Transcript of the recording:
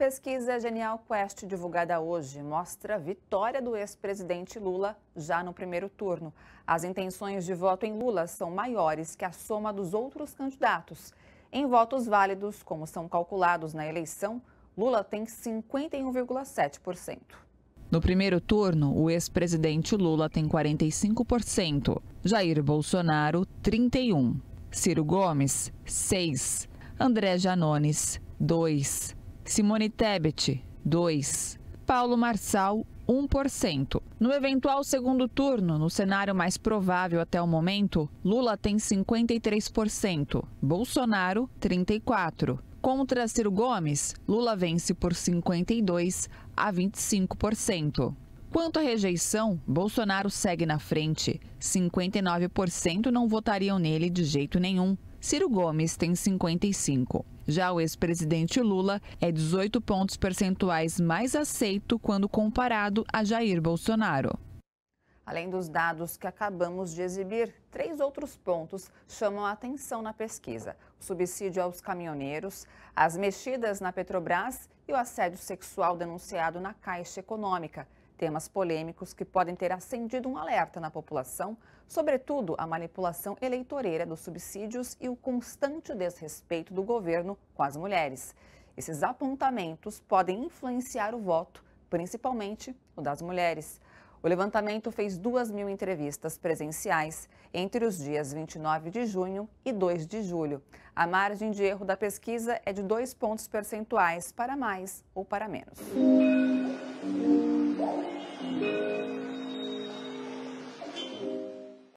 Pesquisa Genial Quest divulgada hoje mostra a vitória do ex-presidente Lula já no primeiro turno. As intenções de voto em Lula são maiores que a soma dos outros candidatos. Em votos válidos, como são calculados na eleição, Lula tem 51,7%. No primeiro turno, o ex-presidente Lula tem 45%, Jair Bolsonaro, 31%, Ciro Gomes, 6%, André Janones, 2%. Simone Tebet, 2%. Paulo Marçal, 1%. No eventual segundo turno, no cenário mais provável até o momento, Lula tem 53%, Bolsonaro, 34%. Contra Ciro Gomes, Lula vence por 52% a 25%. Quanto à rejeição, Bolsonaro segue na frente. 59% não votariam nele de jeito nenhum. Ciro Gomes tem 55. Já o ex-presidente Lula é 18 pontos percentuais mais aceito quando comparado a Jair Bolsonaro. Além dos dados que acabamos de exibir, três outros pontos chamam a atenção na pesquisa: o subsídio aos caminhoneiros, as mexidas na Petrobras e o assédio sexual denunciado na Caixa Econômica temas polêmicos que podem ter acendido um alerta na população, sobretudo a manipulação eleitoreira dos subsídios e o constante desrespeito do governo com as mulheres. Esses apontamentos podem influenciar o voto, principalmente o das mulheres. O levantamento fez 2 mil entrevistas presenciais entre os dias 29 de junho e 2 de julho. A margem de erro da pesquisa é de dois pontos percentuais para mais ou para menos. Thank you.